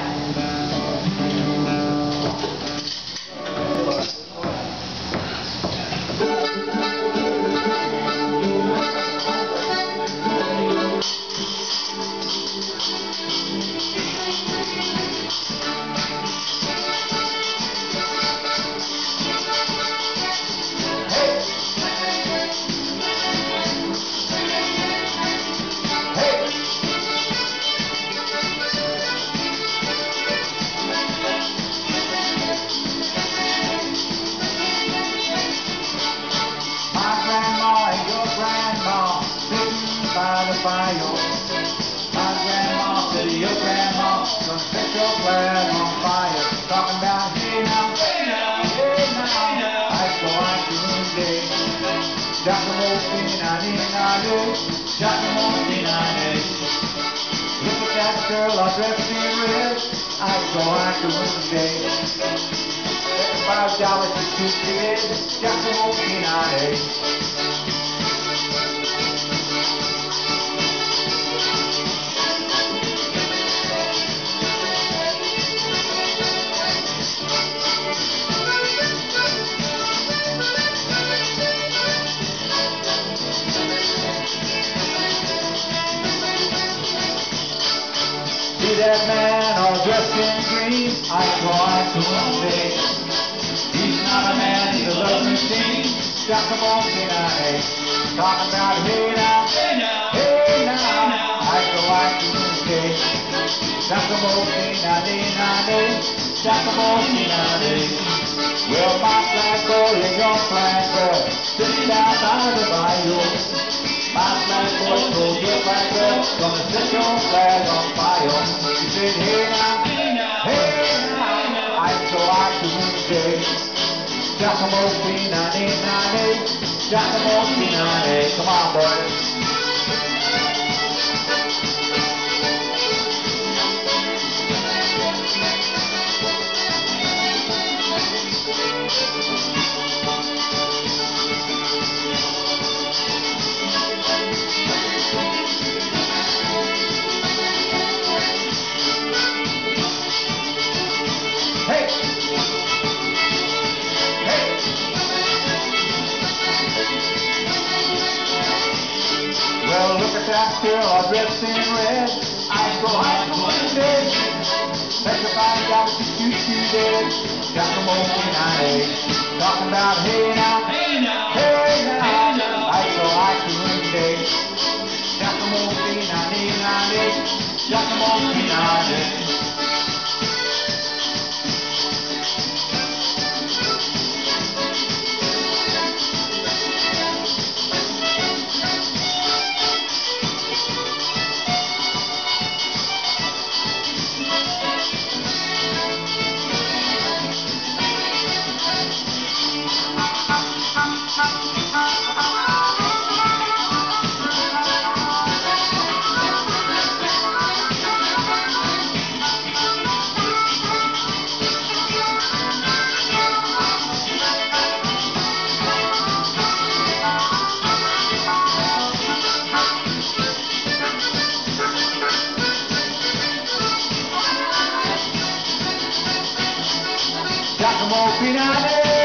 Yeah. Fire. My grandma said your grandma gonna set your flag on fire. Talking about hey now, hey now, hey now. I go on Tuesday. Giacomo Finani, Giacomo Finani. Look at that girl all dressed in red. I go on Tuesday. Five dollars to shoot the bed. Giacomo Finani. Dressed green, I try to say. He's not a man, he's a love machine. Got some on tonight. Talking about hey now, hey now, hey now. I go like to say. Got some on tonight, got some on tonight. Well, my flag boy and your flag girl, sitting by the bayou. My flag boy told your flag girl, gonna set your flag on fire. She said, hey now, Giacomo Finani, Nani, Giacomo Finani, come on boys. Girl all dressed in red. I go high to one day. Bet if I got to shoot you dead. Got some old tonight. Talking about Hey now, Come on, Finale.